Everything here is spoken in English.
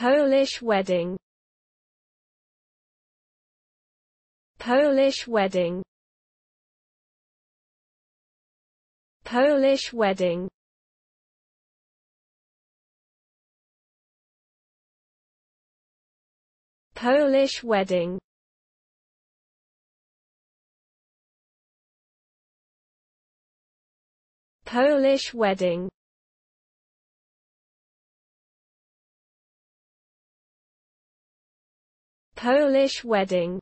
Polish wedding. Polish wedding. Polish wedding. Polish wedding. Polish wedding Polish wedding